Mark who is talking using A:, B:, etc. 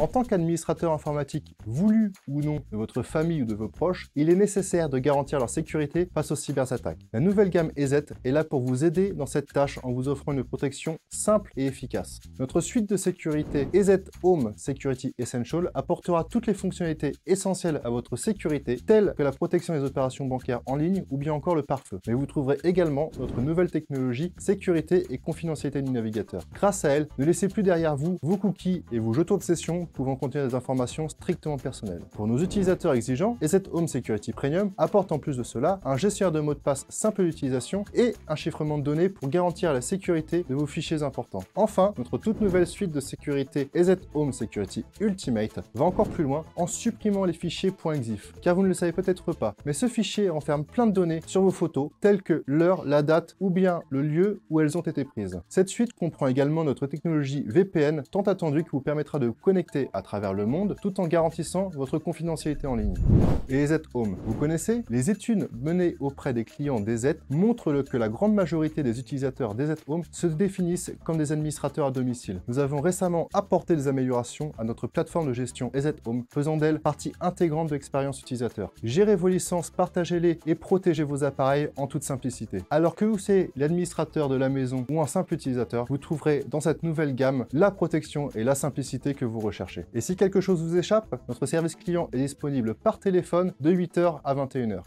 A: En tant qu'administrateur informatique, voulu ou non de votre famille ou de vos proches, il est nécessaire de garantir leur sécurité face aux cyberattaques. La nouvelle gamme EZ est là pour vous aider dans cette tâche en vous offrant une protection simple et efficace. Notre suite de sécurité EZ Home Security Essential apportera toutes les fonctionnalités essentielles à votre sécurité, telles que la protection des opérations bancaires en ligne ou bien encore le pare-feu. Mais vous trouverez également notre nouvelle technologie sécurité et confidentialité du navigateur. Grâce à elle, ne laissez plus derrière vous vos cookies et vos jetons de session pouvant contenir des informations strictement personnelles. Pour nos utilisateurs exigeants, EZ Home Security Premium apporte en plus de cela un gestionnaire de mots de passe simple d'utilisation et un chiffrement de données pour garantir la sécurité de vos fichiers importants. Enfin, notre toute nouvelle suite de sécurité EZ Home Security Ultimate va encore plus loin en supprimant les fichiers .exif, car vous ne le savez peut-être pas, mais ce fichier renferme plein de données sur vos photos, telles que l'heure, la date ou bien le lieu où elles ont été prises. Cette suite comprend également notre technologie VPN tant attendue qui vous permettra de vous à travers le monde tout en garantissant votre confidentialité en ligne. EZ Home, vous connaissez? Les études menées auprès des clients d'EZ montrent que la grande majorité des utilisateurs d'EZ Home se définissent comme des administrateurs à domicile. Nous avons récemment apporté des améliorations à notre plateforme de gestion EZ Home, faisant d'elle partie intégrante de l'expérience utilisateur. Gérez vos licences, partagez-les et protégez vos appareils en toute simplicité. Alors que vous soyez l'administrateur de la maison ou un simple utilisateur, vous trouverez dans cette nouvelle gamme la protection et la simplicité que vous Et si quelque chose vous échappe, notre service client est disponible par téléphone de 8h à 21h.